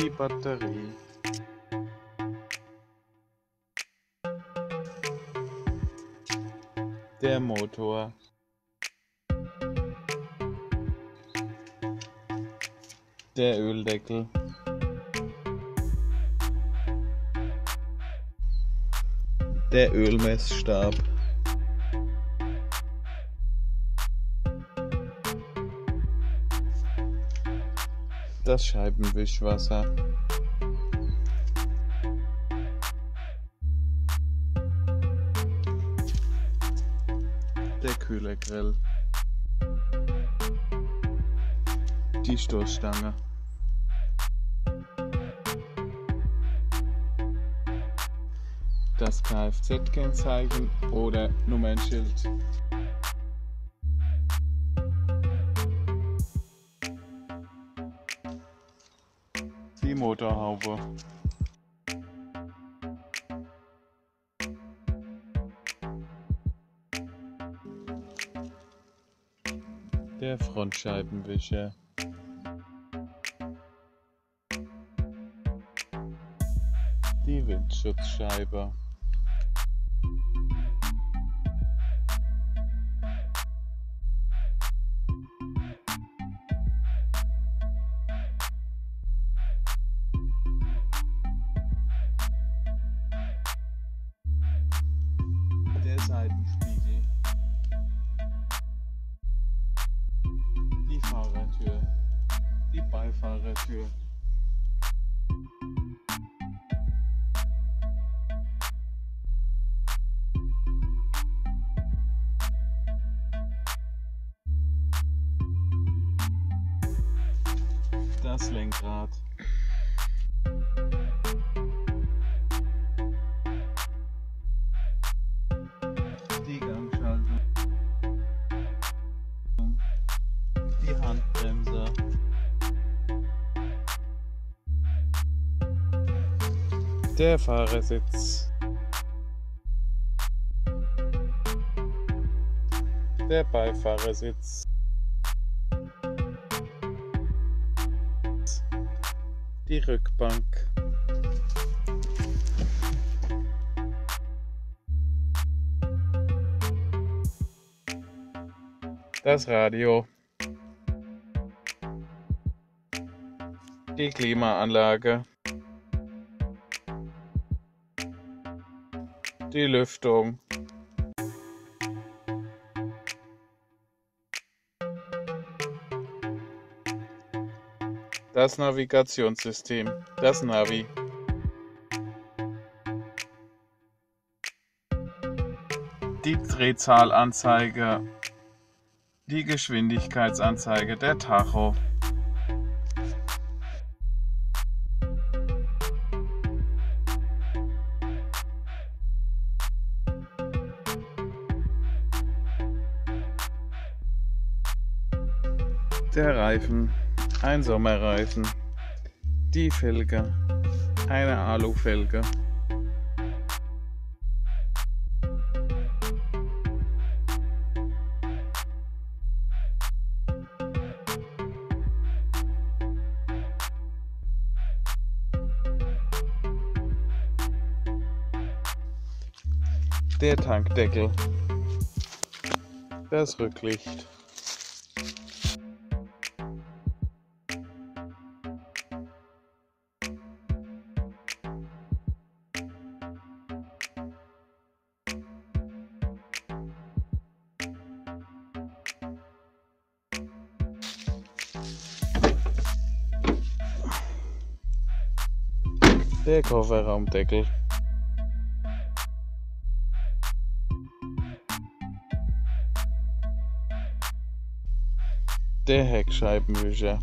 die Batterie, der Motor, der Öldeckel, der Ölmessstab. Das Scheibenwischwasser. Der Kühlergrill. Die Stoßstange. Das Kfz-Kennzeichen oder Nummernschild. Die Motorhaube. Der Frontscheibenwischer. Die Windschutzscheibe. Die Beifahrertür. Das Lenkrad. Der Fahrersitz. Der Beifahrersitz. Die Rückbank. Das Radio. Die Klimaanlage. Die Lüftung. Das Navigationssystem. Das Navi. Die Drehzahlanzeige. Die Geschwindigkeitsanzeige. Der Tacho. Der Reifen. Ein Sommerreifen. Die Felge. Eine Alufelge. Der Tankdeckel. Das Rücklicht. Der Kofferraumdeckel. Der Heckscheibenwischer.